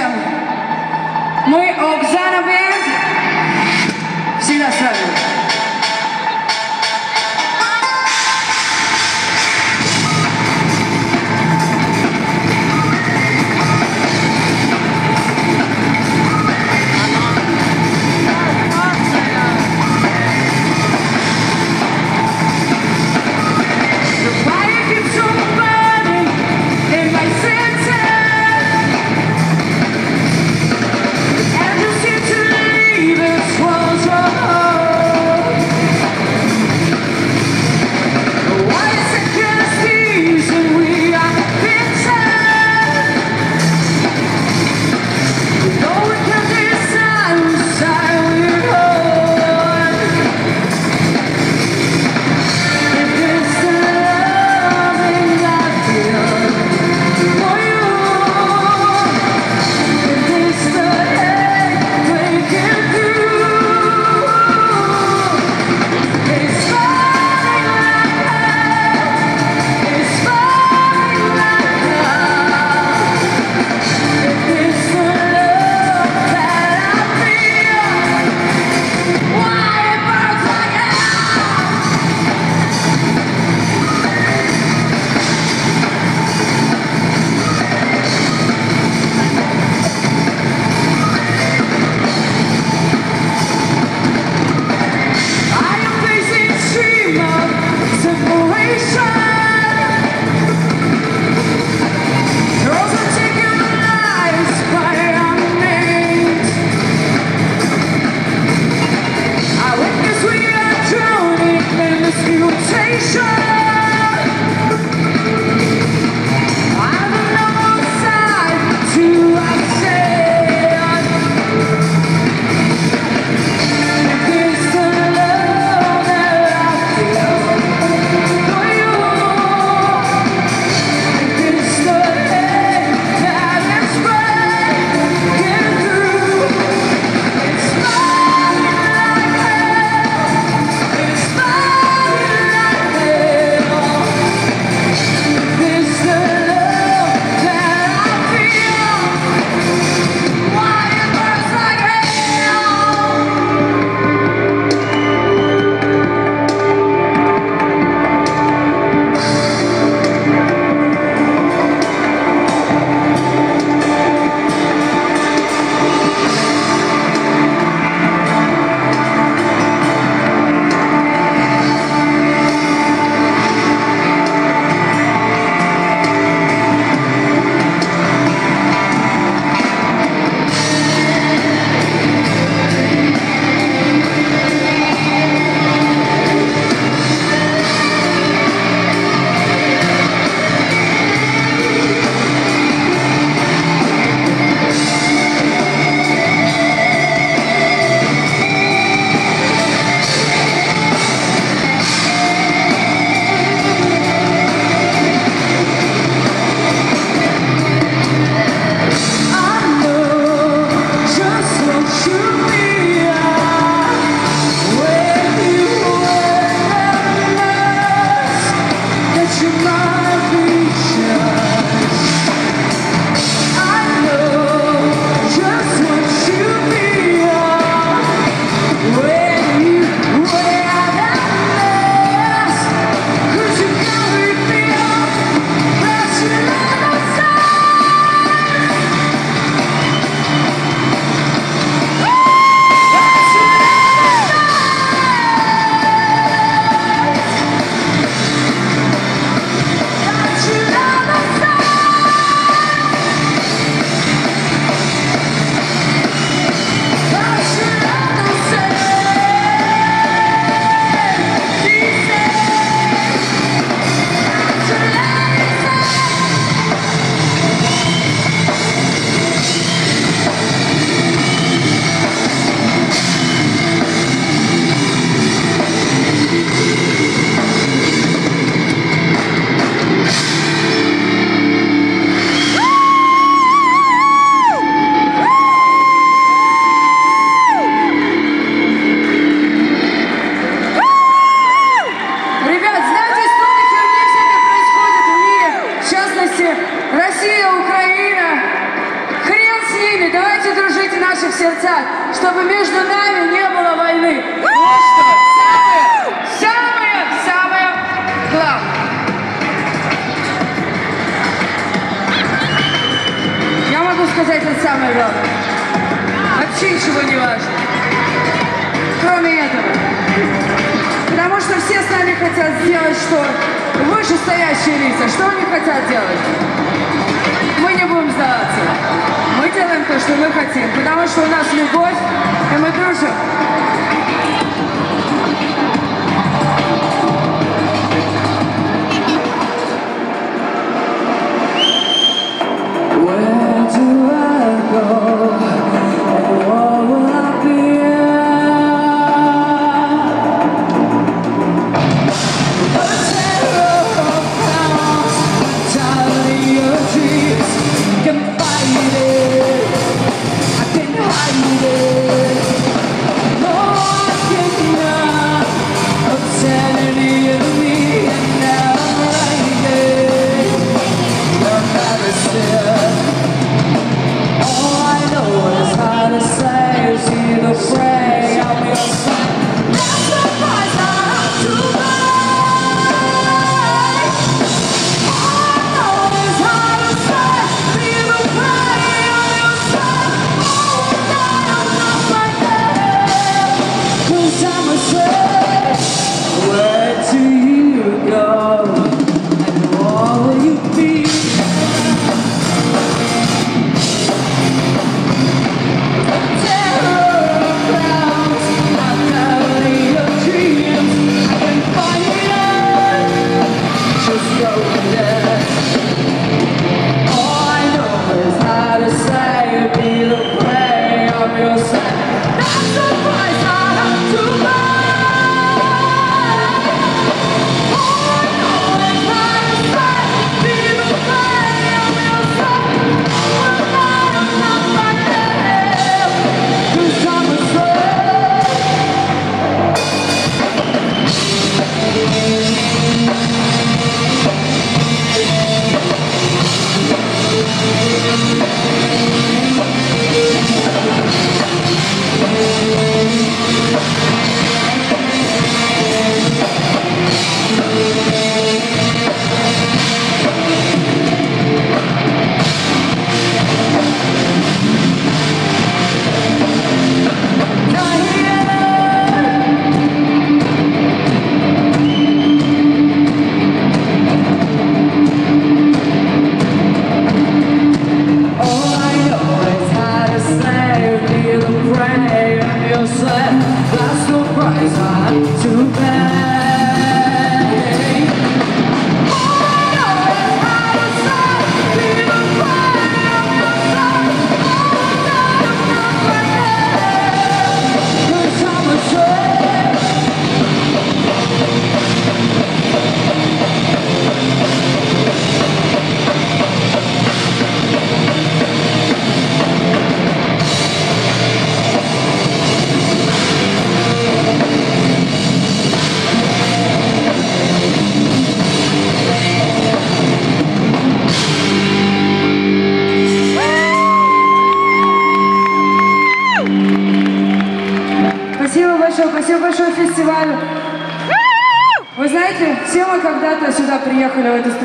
přijal. Můj obzanověk si nasadil. Россия, Украина, хрен с ними, давайте дружить в наших сердцах, чтобы между нами не было войны. Самое, самое, самое главное. Я могу сказать это самое главное. Вообще ничего не важно. Кроме этого. Потому что все с нами хотят сделать, что вышестоящие лица, что они хотят делать? Мы не будем сдаваться. Мы делаем то, что мы хотим. Потому что у нас любовь, и мы дружим. Where do I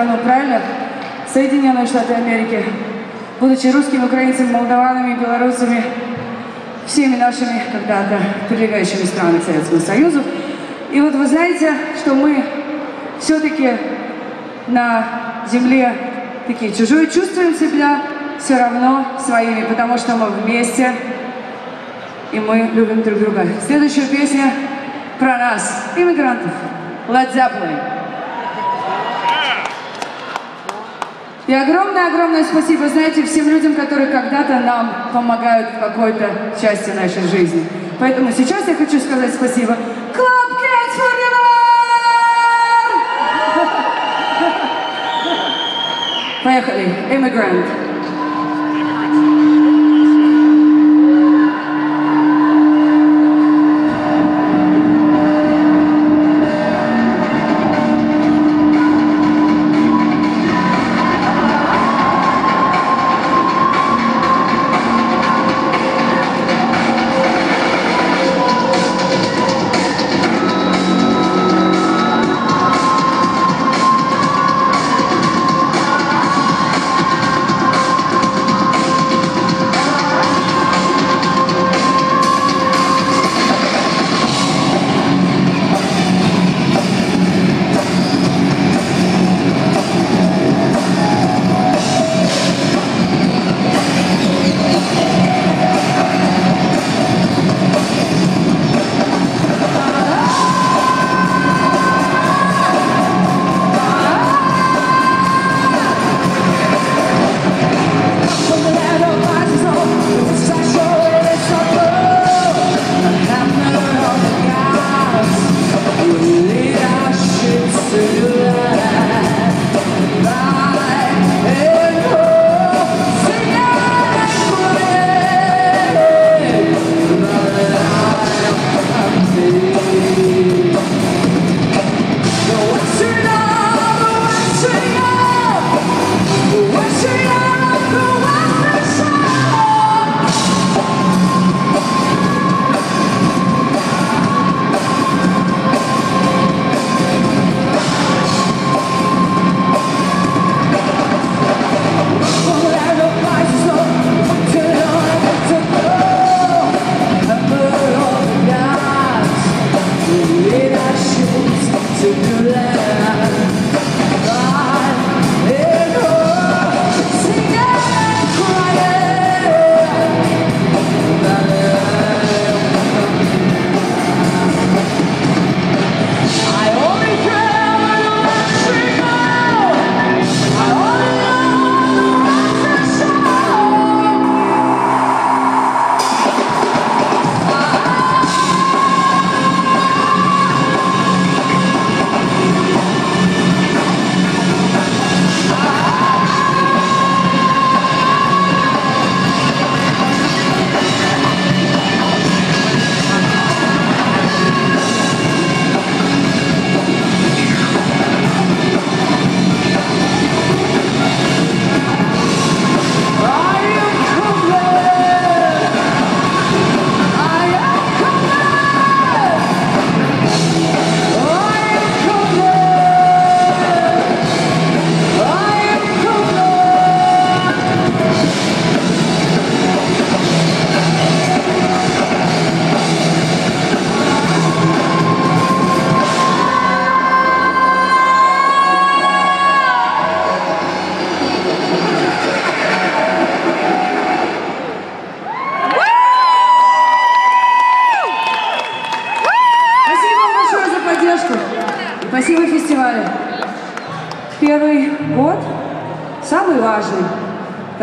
страну, правильно? Соединенные Штаты Америки. Будучи русскими, украинцами, молдаванами, белорусами, всеми нашими когда-то прилегающими странами к Советскому. И вот вы знаете, что мы все-таки на земле такие чужие чувствуем себя все равно своими, потому что мы вместе, и мы любим друг друга. Следующая песня про нас, иммигрантов. Led И огромное-огромное спасибо, знаете, всем людям, которые когда-то нам помогают в какой-то части нашей жизни. Поэтому сейчас я хочу сказать спасибо Club Cats Forever! Поехали. Immigrant.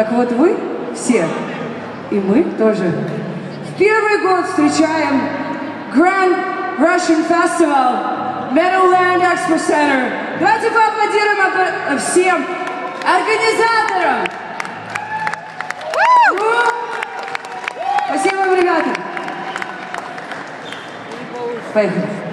Так вот вы все, и мы тоже, в первый год встречаем Grand Russian Festival Meadowland Expo Center. Давайте поаплодируем всем организаторам. Спасибо вам, ребята. Поехали.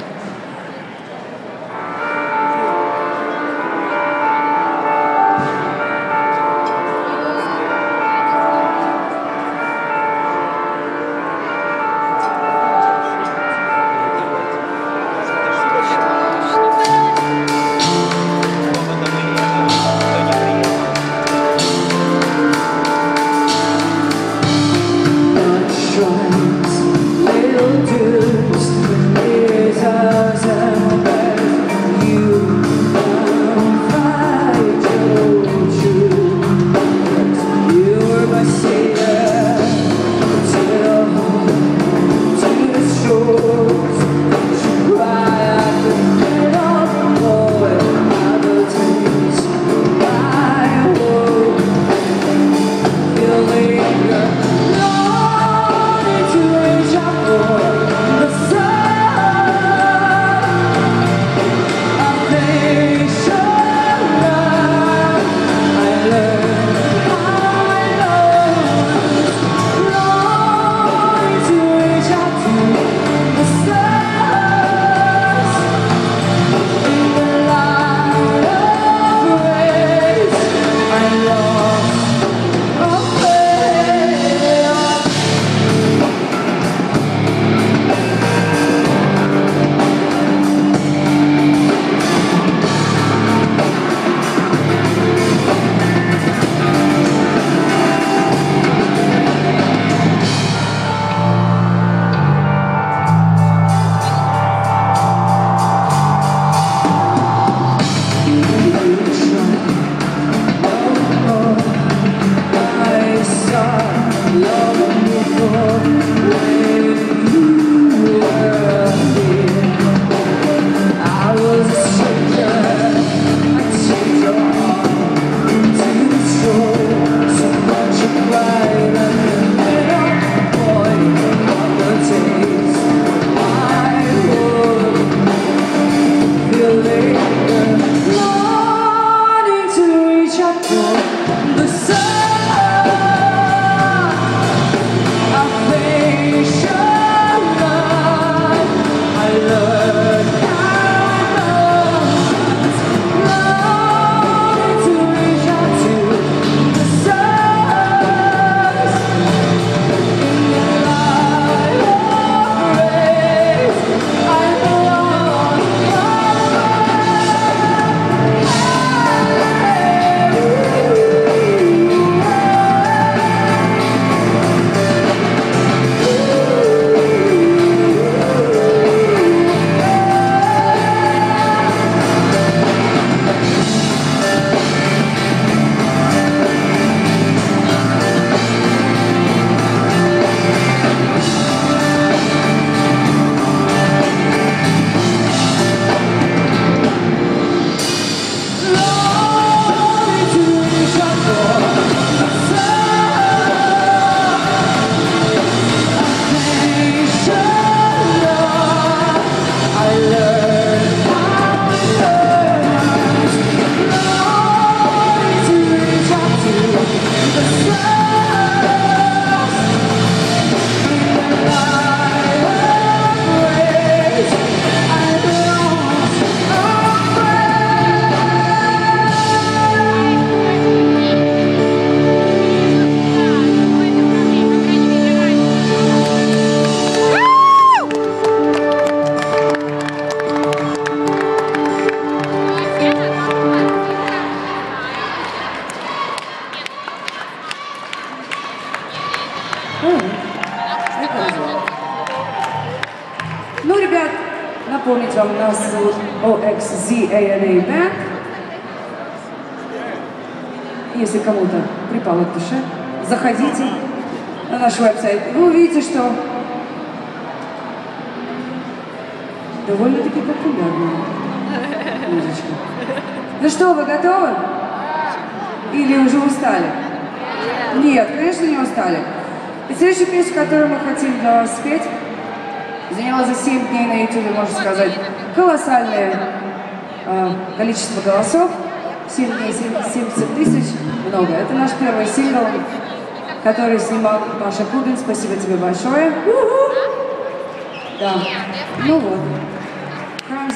наш веб-сайт, вы увидите, что довольно-таки популярная музычка. Ну что, вы готовы? Или уже устали? Нет, конечно, не устали. И следующая песня, которую мы хотим для вас спеть, заняла за 7 дней на YouTube, можно сказать, колоссальное э, количество голосов. 7 дней, 70 тысяч, много. Это наш первый сингл который снимал Паша Кубин. Спасибо тебе большое. Да. Ну вот. Храм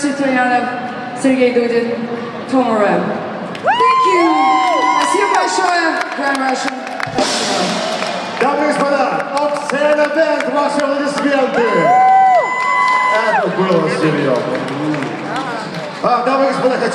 ANA. Percy Troянов, Сергей Дудин, Тома Рэм. Thank you. Спасибо большое. Grand Russian. Спасибо. Дамы и господа, Оксана Бенд, ваши аплодисменты! Это было серьезно. А, дамы и господа, хочу